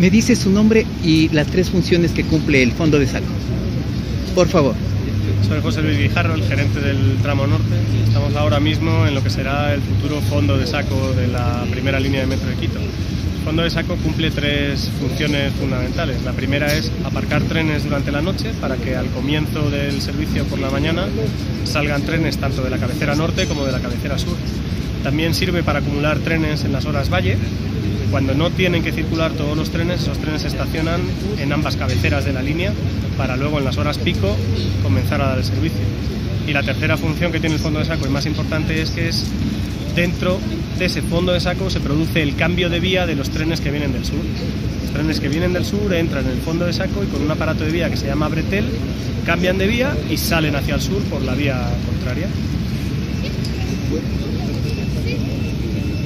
me dice su nombre y las tres funciones que cumple el fondo de saco. Por favor. Soy José Luis Guijarro, el gerente del tramo norte. Estamos ahora mismo en lo que será el futuro fondo de saco de la primera línea de metro de Quito. El fondo de saco cumple tres funciones fundamentales. La primera es aparcar trenes durante la noche para que al comienzo del servicio por la mañana salgan trenes tanto de la cabecera norte como de la cabecera sur. También sirve para acumular trenes en las horas valle. Cuando no tienen que circular todos los trenes, esos trenes se estacionan en ambas cabeceras de la línea para luego en las horas pico comenzar a dar el servicio. Y la tercera función que tiene el fondo de saco y más importante es que es dentro de ese fondo de saco se produce el cambio de vía de los trenes que vienen del sur. Los trenes que vienen del sur entran en el fondo de saco y con un aparato de vía que se llama bretel cambian de vía y salen hacia el sur por la vía contraria.